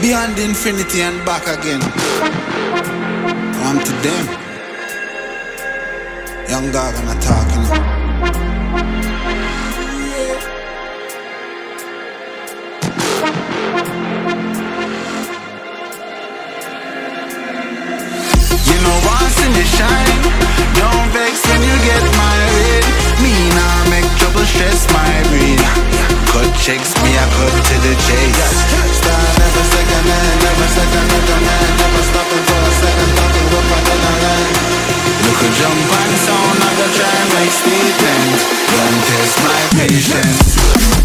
Beyond infinity and back again. I'm to them. Young dog and I talking. You know. shine confident Don't test my patience.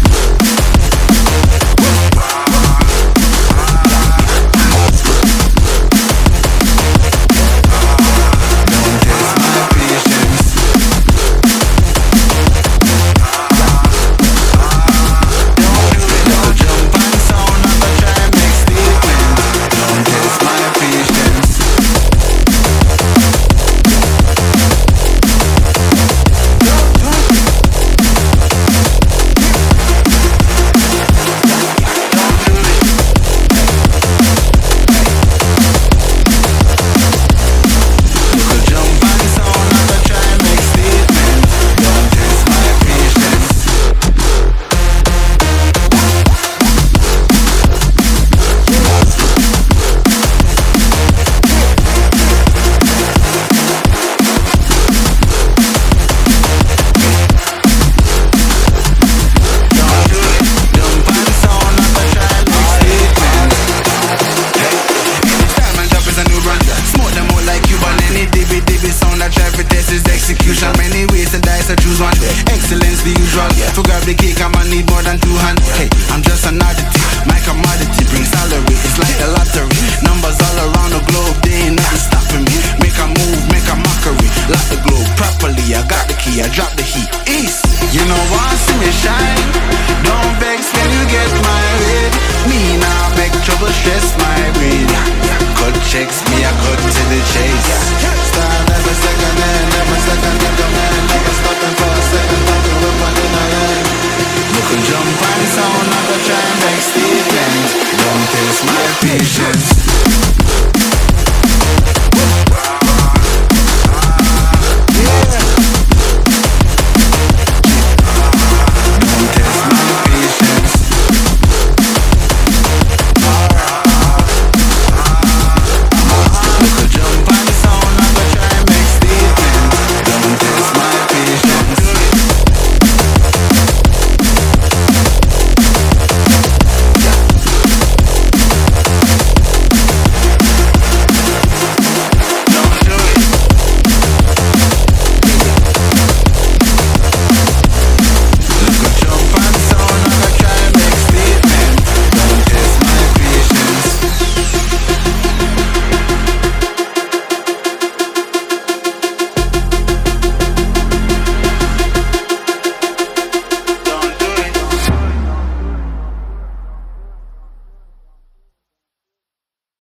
the chase.